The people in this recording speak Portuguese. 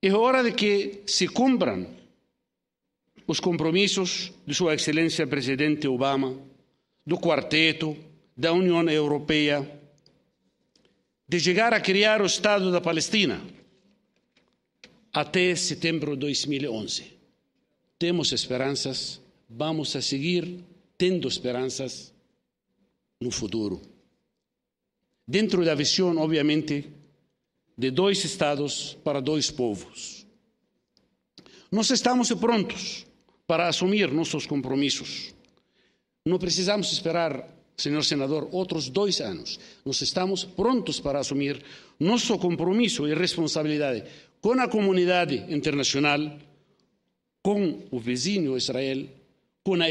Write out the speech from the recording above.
É hora de que se cumpram os compromissos de Sua Excelência Presidente Obama, do Quarteto, da União Europeia, de chegar a criar o Estado da Palestina até setembro de 2011. Temos esperanças, vamos a seguir tendo esperanças no futuro. Dentro da visão, obviamente, de dois Estados para dois povos. Nós estamos prontos para assumir nossos compromissos. Não precisamos esperar, senhor senador, outros dois anos. Nós estamos prontos para assumir nosso compromisso e responsabilidade com a comunidade internacional, com o vizinho Israel, com a